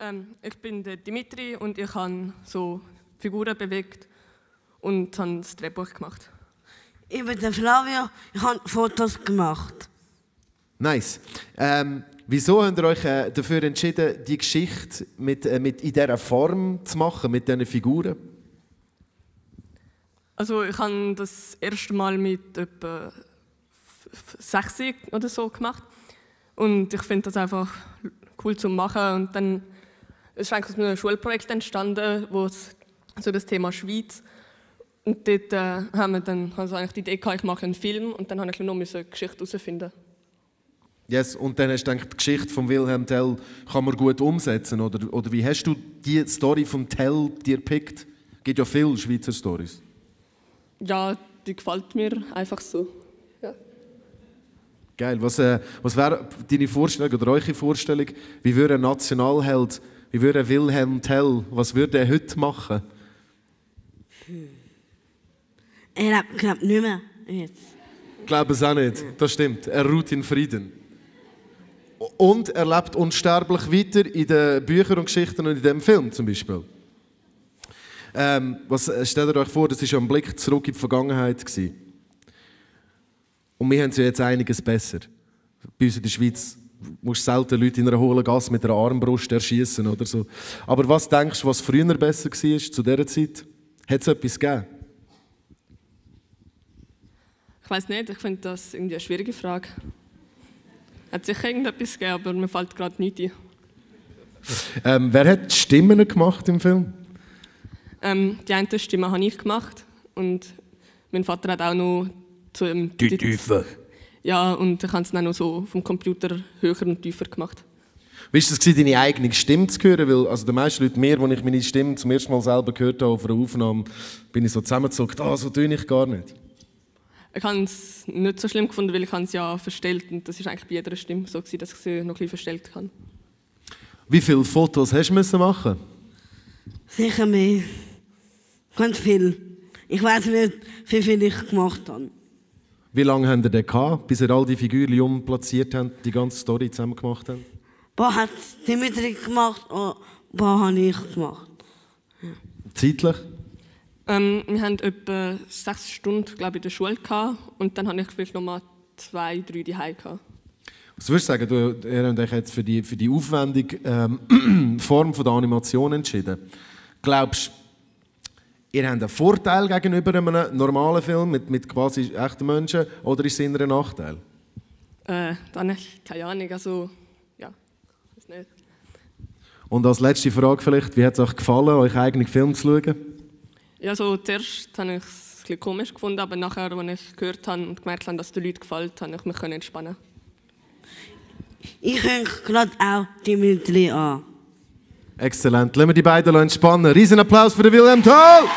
Ähm, ich bin der Dimitri und ich habe so Figuren bewegt und habe das Drehbuch gemacht. Ich bin der Flavio, ich habe Fotos gemacht. Nice. Ähm, wieso habt ihr euch äh, dafür entschieden, die Geschichte mit, äh, mit in dieser Form zu machen, mit diesen Figuren? Also ich habe das erste Mal mit etwa sechs oder so gemacht und ich finde das einfach cool zu machen und dann ist eigentlich aus einem Schulprojekt entstanden, wo es so das Thema Schweiz und dort äh, haben wir dann also eigentlich die Idee gehabt, ich mache einen Film und dann habe ich noch eine Geschichte herausfinden. Yes, und dann hast du gedacht, die Geschichte von Wilhelm Tell kann man gut umsetzen, oder, oder wie hast du die Story von Tell dir gepickt? Es gibt ja viele Schweizer Stories. Ja, die gefällt mir einfach so. Ja. Geil. Was, äh, was wäre deine Vorstellung oder eure Vorstellung? Wie würde ein Nationalheld, wie würde Wilhelm Tell, was würde er heute machen? Hm. Er lebt, glaube nicht mehr jetzt. Ich glaube es auch nicht. Das stimmt. Er ruht in Frieden. Und er lebt unsterblich weiter in den Büchern und Geschichten und in dem Film zum Beispiel. Ähm, was, stellt euch vor, das war ein Blick zurück in die Vergangenheit. Gewesen. Und wir haben es ja jetzt einiges besser. Bei uns in der Schweiz musst selten Leute in einer hohlen Gasse mit einer Armbrust erschießen oder so. Aber was denkst du, was früher besser war zu dieser Zeit? Hat es etwas gegeben? Ich weiß nicht, ich finde das irgendwie eine schwierige Frage. Hat sicher irgendetwas gegeben, aber mir fällt gerade nichts ein. Ähm, wer hat die Stimmen gemacht im Film? Ähm, die eine Stimme habe ich gemacht und mein Vater hat auch noch zu ähm, die Tiefe. Ja, und ich habe es dann noch so vom Computer höher und tiefer gemacht. Wie war es, deine eigene Stimme zu hören? Weil also die meisten Leute mir, als ich meine Stimme zum ersten Mal selber gehört habe auf einer Aufnahme, bin ich so zusammengezogen, ah, so tue ich gar nicht. Ich habe es nicht so schlimm gefunden, weil ich es ja verstellt und das ist eigentlich bei jeder Stimme so gewesen, dass ich sie noch ein bisschen verstellt habe. Wie viele Fotos hast du machen? Sicher mehr. Ganz viel. Ich weiß nicht, wie viel ich gemacht habe. Wie lange habt ihr denn gehabt, bis ihr all die Figuren umplatziert habt, die ganze Story zusammen gemacht habt? Ein paar hat Dimitri gemacht, ein paar habe ich gemacht. Ja. Zeitlich? Ähm, wir hatten etwa sechs Stunden glaube ich, in der Schule gehabt, und dann hatte ich vielleicht noch mal zwei, drei die gehabt. Was würdest du sagen, du, ihr habt euch jetzt für die, für die aufwendige ähm, Form von der Animation entschieden. Glaubst du, ihr habt einen Vorteil gegenüber einem normalen Film mit, mit quasi echten Menschen oder ist es eher ein Nachteil? Äh, dann keine Ahnung, also ja, weiß nicht. Und als letzte Frage vielleicht, wie hat es euch gefallen, euch eigenen Film zu schauen? Ja, so zuerst habe ich es ein bisschen komisch gefunden, aber nachher, als ich gehört habe und gemerkt habe, dass es den Leuten gefällt, habe ich mich entspannen Ich höre gerade auch die Dimitri an. Exzellent. Lassen wir die beiden entspannen. Riesen Applaus für den Wilhelm Toll!